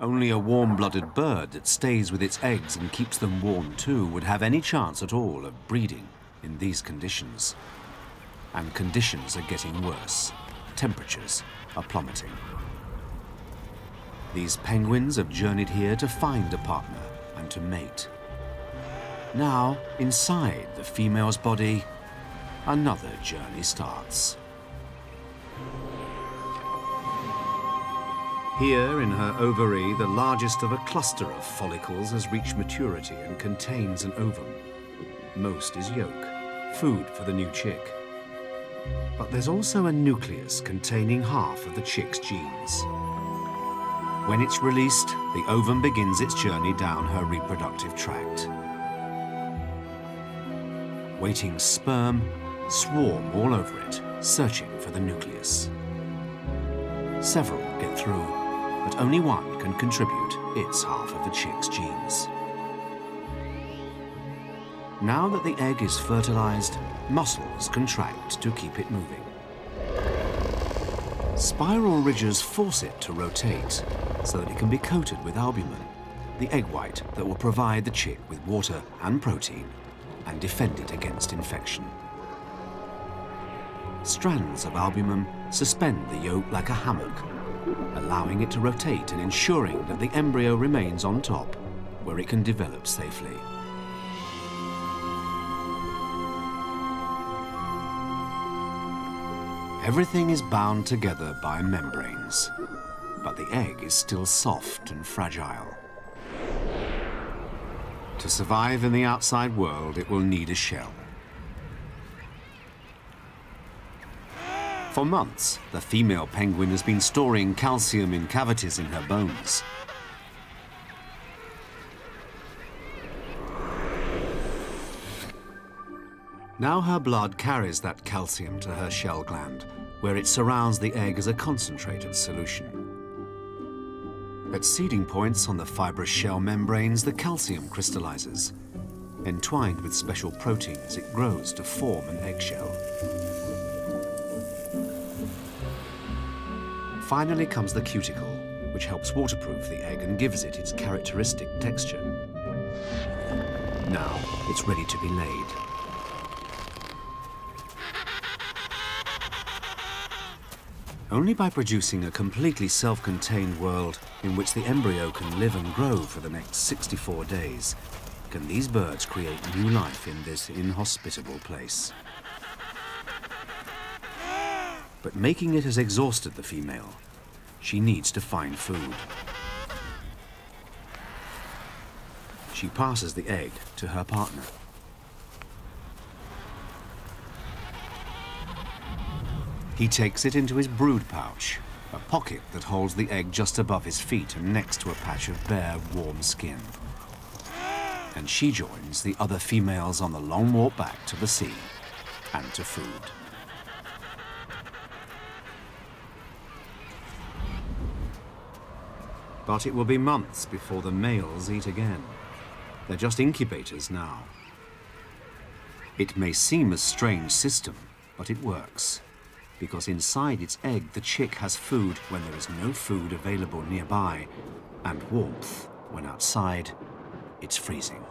Only a warm-blooded bird that stays with its eggs and keeps them warm too would have any chance at all of breeding in these conditions. And conditions are getting worse. Temperatures are plummeting. These penguins have journeyed here to find a partner and to mate. Now, inside the female's body, another journey starts. Here in her ovary, the largest of a cluster of follicles has reached maturity and contains an ovum. Most is yolk, food for the new chick. But there's also a nucleus containing half of the chick's genes. When it's released, the ovum begins its journey down her reproductive tract. Waiting sperm swarm all over it, searching for the nucleus. Several get through, but only one can contribute its half of the chick's genes. Now that the egg is fertilized, muscles contract to keep it moving. Spiral ridges force it to rotate so that it can be coated with albumin, the egg white that will provide the chick with water and protein and defend it against infection. Strands of albumin suspend the yolk like a hammock, allowing it to rotate and ensuring that the embryo remains on top where it can develop safely. Everything is bound together by membranes, but the egg is still soft and fragile. To survive in the outside world, it will need a shell. For months, the female penguin has been storing calcium in cavities in her bones. Now her blood carries that calcium to her shell gland, where it surrounds the egg as a concentrated solution. At seeding points on the fibrous shell membranes, the calcium crystallizes. Entwined with special proteins, it grows to form an eggshell. Finally comes the cuticle, which helps waterproof the egg and gives it its characteristic texture. Now it's ready to be laid. Only by producing a completely self-contained world in which the embryo can live and grow for the next 64 days can these birds create new life in this inhospitable place. But making it has exhausted the female. She needs to find food. She passes the egg to her partner. He takes it into his brood pouch, a pocket that holds the egg just above his feet and next to a patch of bare, warm skin. And she joins the other females on the long walk back to the sea and to food. But it will be months before the males eat again. They're just incubators now. It may seem a strange system, but it works. Because inside its egg, the chick has food when there is no food available nearby, and warmth when outside it's freezing.